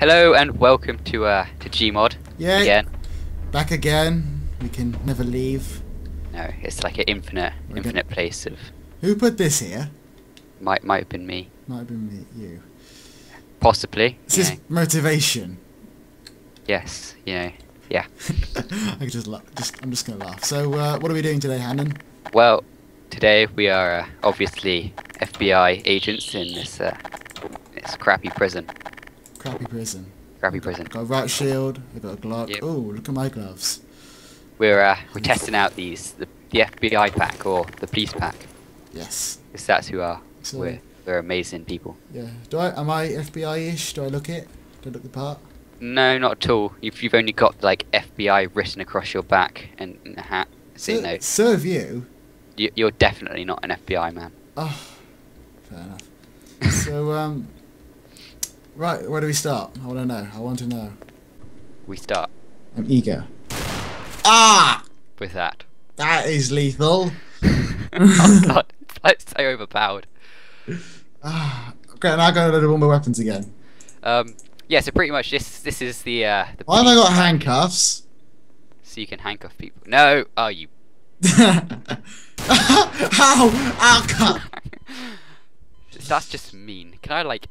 Hello and welcome to uh to Gmod Yeah, again. back again. We can never leave. No, it's like an infinite We're infinite place of Who put this here? might might have been me. Might have been me, you. Possibly. This is know. motivation. Yes, you know. Yeah. I could just, just, I'm just gonna laugh. So, uh, what are we doing today, Hannon? Well, today we are uh, obviously FBI agents in this uh this crappy prison. Crappy prison. Crappy prison. Got a right shield. I got a Glock. Yep. Oh, look at my gloves. We're uh we're testing out these the, the FBI pack or the police pack. Yes. Because that's who are So, we're we're amazing people. yeah. Do I? Am I FBI-ish? Do I look it? Do I look the part? No, not at all. You've you've only got like FBI written across your back and, and a hat. So, So, no, so have you. you, you're definitely not an FBI man. Oh, fair enough. so, um, right. Where do we start? I want to know. I want to know. We start I'm eager. Ah, with that. that is lethal. oh god, that's so overpowered. Ah, okay, now I got to load all my weapons again. Um, yeah, so pretty much this this is the uh the Why have I got handcuffs? so you can handcuff people. No, oh you. Ow! Ow! God. That's just mean. Can I like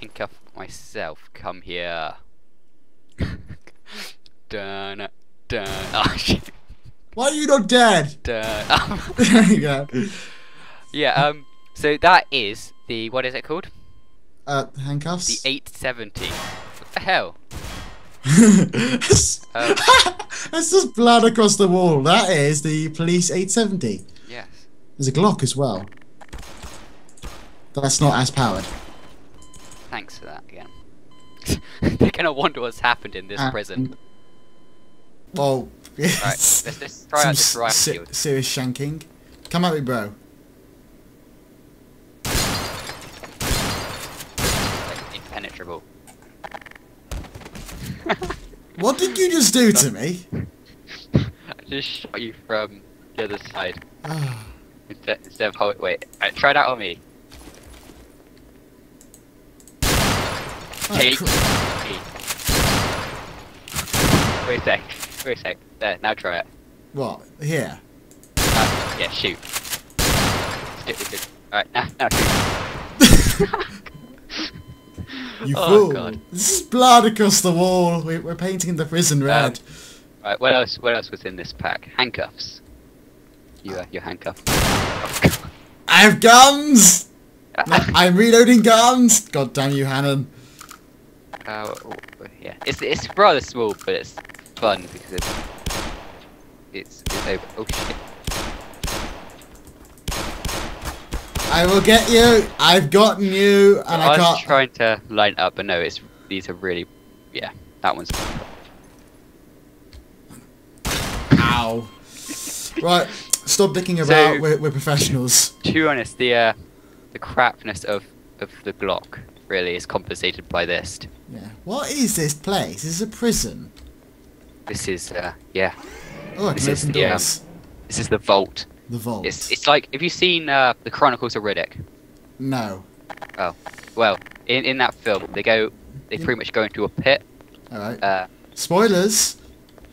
handcuff myself? Come here. dun dun. Oh shit. Why are you not dead? Dun. there you go. yeah. Um. So that is the what is it called? Uh, handcuffs. The 870. What the hell? That's Um, That's just blood across the wall. That is the police 870. yes. There's a Glock as well. That's not as powered. Thanks for that again. They're gonna wonder what's happened in this Uh, prison. Well, Right, let's, let's try out this Some rifle. se- shield. serious shanking. Come at me, bro. Like, impenetrable. What did you just do to me? I just shot you from the other side instead, instead of hold. Wait, right, try that on me. Take. cr- Wait a sec. Wait a sec. There. Now try it. what? Here. Uh, yeah, shoot. Alright, now, now shoot. You oh fool. god. This is blood across the wall. We- We're painting the prison red. Right, what else? What else was in this pack? Handcuffs. You, uh, you're handcuffed. Oh, I have guns! I'm reloading guns! God damn you, Hannon. Uh, yeah, it's it's rather small, but it's fun because it's it's, it's over. Oh shit! I will get you. I've gotten you, and I I was can't. trying to line up, but no, it's these are really, yeah, that one's. Ow. right, stop dicking So- about. we're, we're professionals. To be honest, the uh, the crapness of of the Glock really is compensated by this. Yeah. What is this place? This is a prison. This is uh, yeah, Oh, I This is the, um, this is the vault. The vault. It's it's like have you seen uh, the Chronicles of Riddick? No. Oh, Well, in in that film, they go, they Yeah. pretty much go into a pit. Alright. Uh, Spoilers.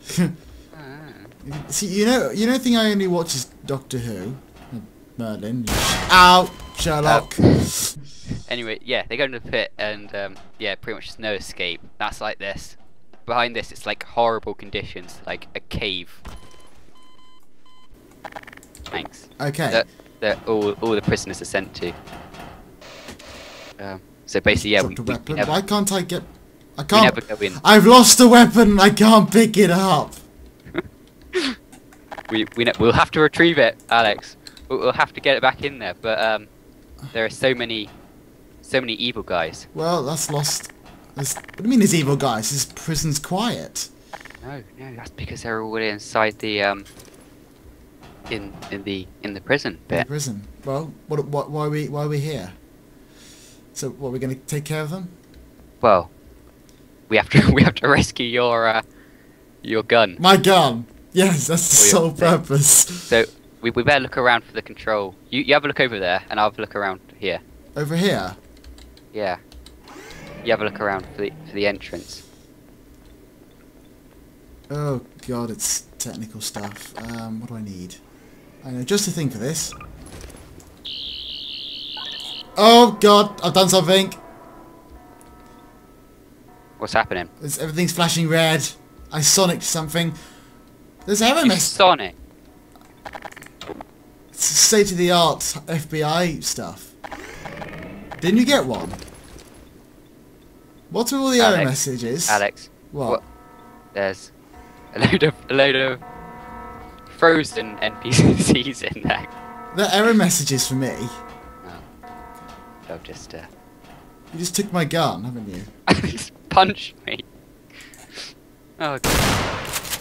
See, you know, you know, the thing I only watch is Doctor Who. Merlin. Ow, Sherlock. Anyway, yeah, they go into the pit, and um, yeah, pretty much there's no escape. That's like this. Behind this, it's like horrible conditions, like a cave. Thanks. okay. That that all all the prisoners are sent to. Um, so basically, yeah, we, we, we never, Why can't I get? I can't. never go in. I've lost a weapon. I can't pick it up. We we we'll have to retrieve it, Alex. We'll, we'll have to get it back in there. But um, there are so many, so many evil guys. Well, that's lost. There's, what do you mean, there's evil guys? This prison's quiet. No, no, that's because they're all inside the um. In in the in the prison in the prison. Well, what, what, why are we, why are we here? So, what, we're going to take care of them? Well, we have to we have to rescue your uh, your gun. My gun. Yes, that's the Oh, sole purpose. So we, we better look around for the control. You you have a look over there, and I'll have a look around here. Over here. Yeah. You have a look around for the for the entrance. Oh god, it's technical stuff. Um, what do I need? I know just a thing for this. Oh god, I've done something. What's happening? It's, everything's flashing red. I sonic something. There's message. Sonic. State of the art FBI stuff. Didn't you get one? What are all the error Alex, messages? Alex. What? what? There's a load of a load of frozen NPCs in there. The error messages for me. They'll just uh, You just took my gun, haven't you? just punch me. Oh god.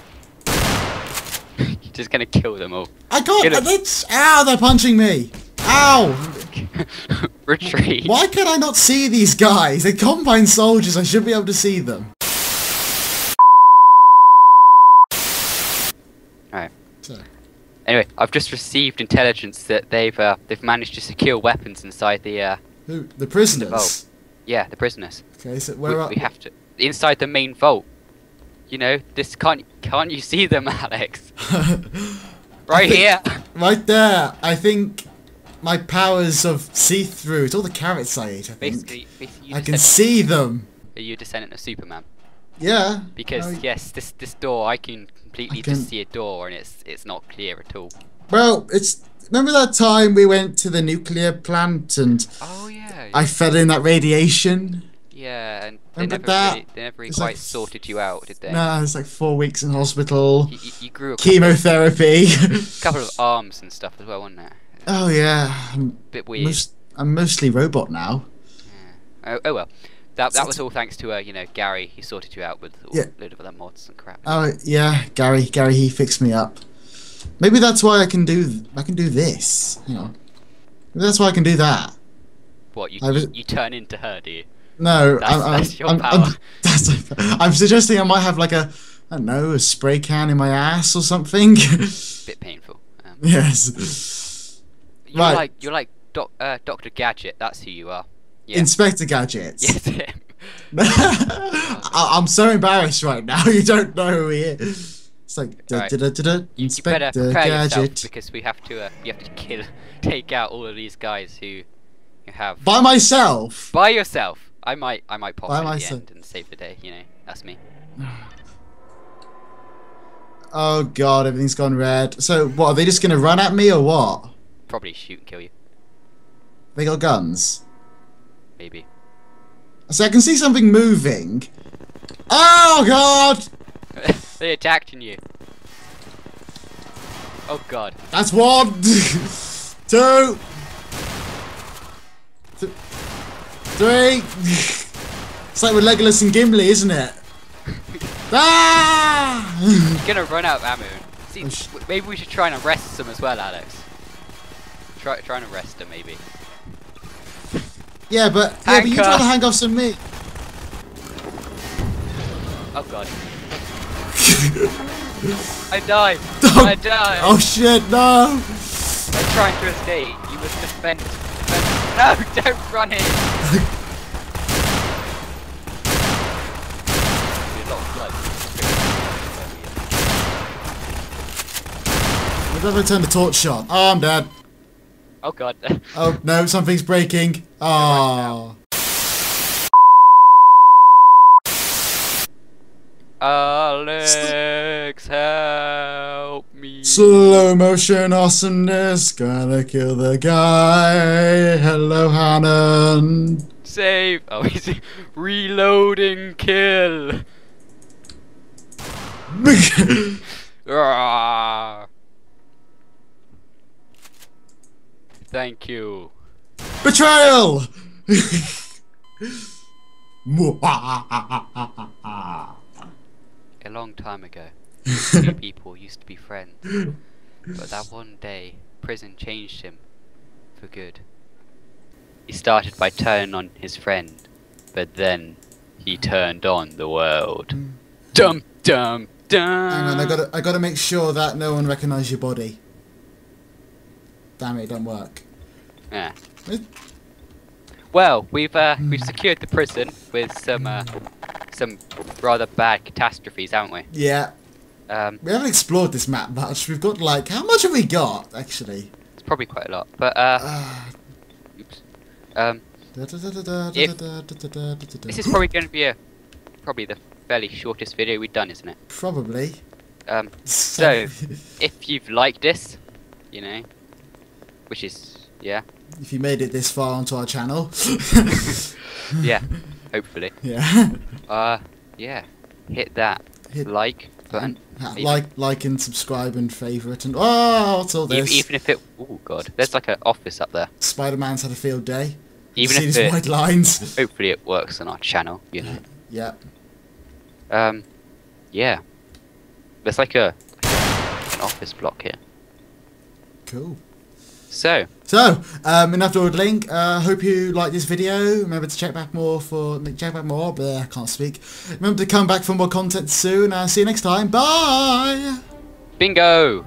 You're just gonna kill them all. I got Get him. it's Ow, they're punching me! Ow! Retreat. Why can I not see these guys? They're combine soldiers, I should be able to see them. Alright. So, Anyway, I've just received intelligence that they've uh, they've managed to secure weapons inside the uh, who? The prisoners? vault. yeah the prisoners. Okay, so We, where are... we have to inside the main vault. You know this can't can't you see them, Alex? Right here. right there! I think my powers of see-through, it's all the carrots I eat, I think. Basically, basically I can see them! Are you a descendant of Superman? Yeah. Because I- yes, this this door I can completely I can- just see a door and it's it's not clear at all. Well, it's... Remember that time we went to the nuclear plant and Oh yeah. I fell in that radiation? yeah, and they Remember never that? really, they never really quite like- sorted you out, did they? No, it was like four weeks in hospital. You, you, you grew a couple, Chemotherapy. couple of arms and stuff as well, wasn't it? Oh yeah. I'm, bit weird. most, I'm mostly robot now. Oh, oh well. That that was all thanks to uh, you know Gary. He sorted you out with a Yeah. load of other mods and crap. Oh yeah, Gary. Gary, he fixed me up. Maybe that's why I can do. I can do this. Hang on. Maybe that's why I can do that. what you was- you turn into her, do you? No, That's- I'm, I'm, that's your I'm, power. I'm, that's, I'm suggesting I might have like a, I don't know, a spray can in my ass or something. Bit painful. Um, yes. You're Right. like you're like doc, uh, Doctor Gadget. That's who you are. Yeah. Inspector Gadgets. yes, him. I, I'm so embarrassed right now. You don't know who he is. It's like da, Alright. da, da, da, da, You, you Inspector better prepare yourself Gadget. because we have to uh, you have to kill, take out all of these guys who, have By myself. by yourself. I might I might pop By in at the end and save the day. You know, that's me. Oh god, everything's gone red. So what? Are they just gonna run at me or what? Probably shoot and kill you. They got guns. Maybe. So I can see something moving. Oh god! they attacking you. Oh god. That's one, two, th- three. It's like with Legolas and Gimli, isn't it? Ah! You're gonna run out of ammo. See, Oh, maybe we should try and arrest them as well, Alex. Try, try and arrest her, maybe. yeah, but yeah, but you try to uh, hang off some meat. Oh god. I died. Oh, I died. Oh shit! No! I'm trying to escape. You must defend. defend. No, don't run in. A lot of blood. I'd rather turn the torch on. Oh, I'm dead. Oh god. Oh no, something's breaking. Oh. Alex, help me. Slow motion awesomeness, gonna kill the guy. Hello, Hannon. Save. Oh, he's reloading. Kill. Ah. Thank you. Betrayal! A long time ago, two people used to be friends. But that one day, prison changed him for good. He started by turning on his friend, but then he turned on the world. Dum dum dum. Hang on, I gotta, I gotta make sure that no one recognises your body. Damn it, it don't work. Yeah. Well, we've uh, we've secured the prison with some uh, some rather bad catastrophes, haven't we? Yeah. Um, We haven't explored this map much. We've got like how much have we got actually? it's probably quite a lot, but uh, Uh, oops. Um, If- this this is probably going to be a probably the fairly shortest video we've done, isn't it? probably. Um, So, if you've liked this, you know, which is yeah, if you made it this far onto our channel, yeah, hopefully, yeah, uh, yeah, hit that Hit- like button. Even- like, like, and subscribe and favourite and oh, what's all this? even if it, oh god, there's like an office up there. Spider-Man's had a field day. Even Seen if his it, white lines. hopefully it works on our channel, you know. yeah. Um, yeah, there's like a an office block here. Cool. So, So, um, enough dawdling. Uh, hope you like this video. Remember to check back more for check back more. But I can't speak. Remember to come back for more content soon. Uh, see you next time. Bye. bingo.